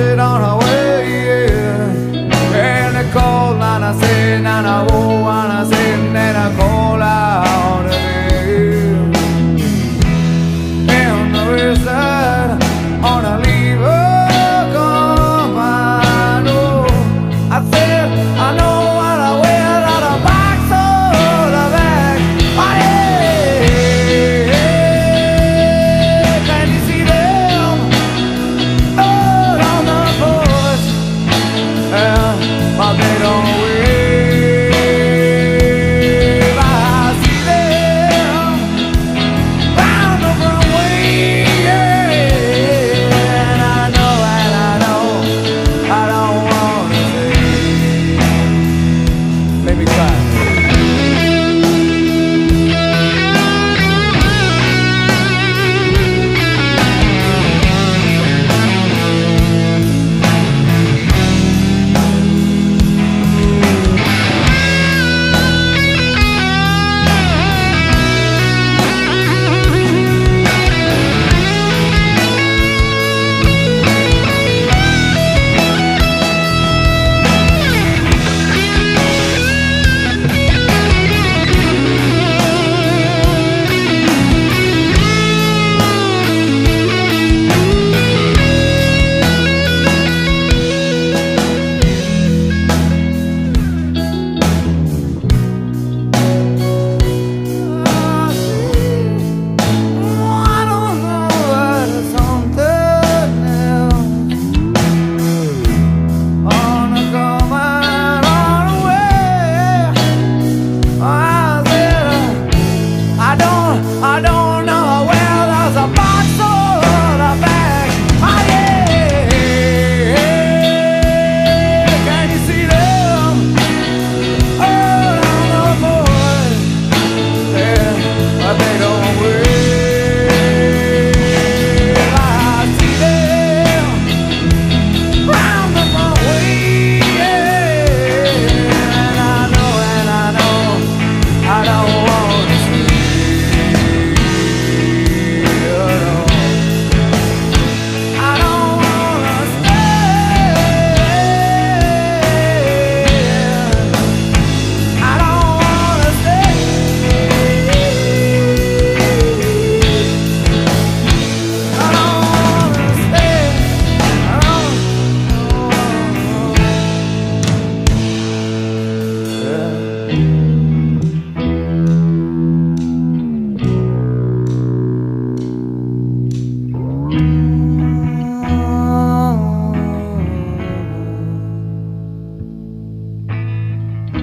on our way. love